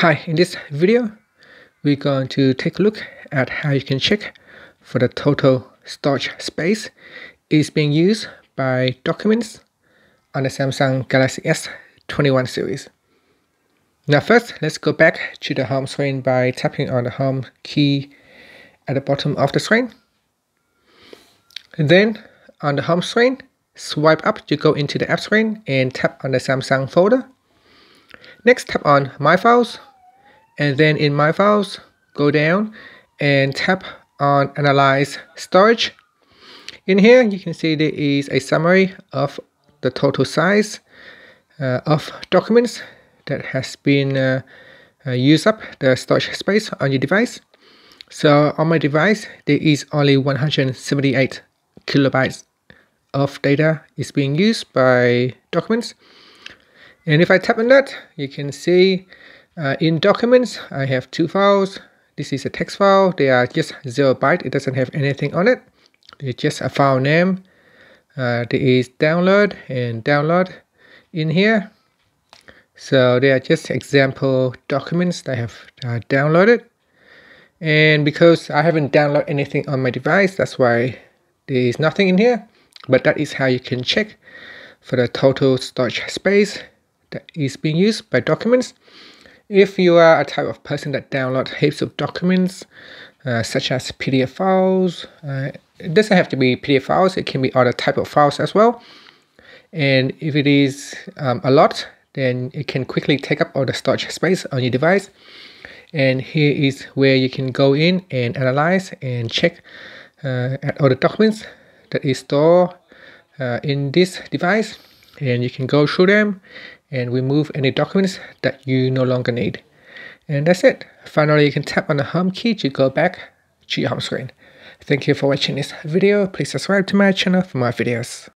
Hi, in this video, we're going to take a look at how you can check for the total storage space is being used by documents on the Samsung Galaxy S21 series. Now first, let's go back to the home screen by tapping on the home key at the bottom of the screen. And then on the home screen, swipe up to go into the app screen and tap on the Samsung folder. Next, tap on My Files, and then in My Files, go down and tap on Analyze Storage. In here, you can see there is a summary of the total size uh, of documents that has been uh, uh, used up the storage space on your device. So on my device, there is only 178 kilobytes of data is being used by documents. And if I tap on that, you can see uh, in documents, I have two files. This is a text file. They are just zero byte. It doesn't have anything on it. It's just a file name. Uh, there is download and download in here. So they are just example documents that I have uh, downloaded. And because I haven't downloaded anything on my device, that's why there is nothing in here. But that is how you can check for the total storage space that is being used by documents. If you are a type of person that download heaps of documents, uh, such as PDF files, uh, it doesn't have to be PDF files, it can be other type of files as well. And if it is um, a lot, then it can quickly take up all the storage space on your device. And here is where you can go in and analyze and check uh, at all the documents that is stored uh, in this device. And you can go through them and remove any documents that you no longer need. And that's it. Finally, you can tap on the home key to go back to your home screen. Thank you for watching this video. Please subscribe to my channel for more videos.